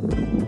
you